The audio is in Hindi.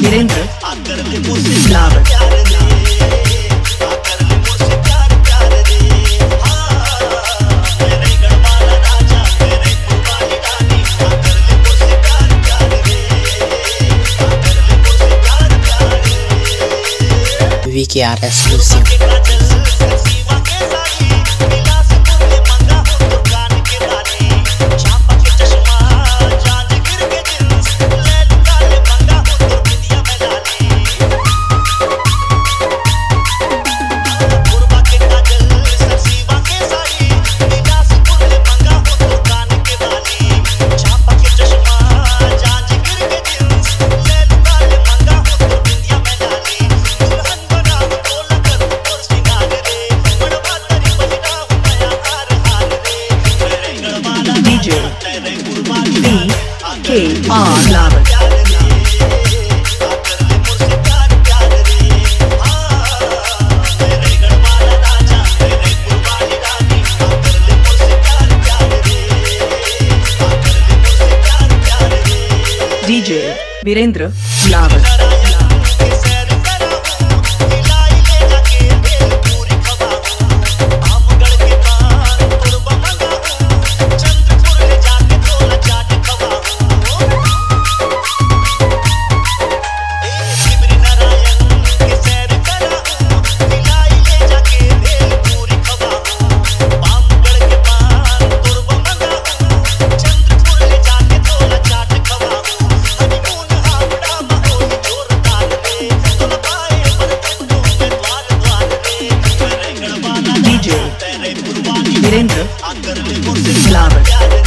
वीरेंद्र लावत VKR exclusive. DJ K R लावत DJ वीरेंद्र लावत DJ वीरेंद्र लावत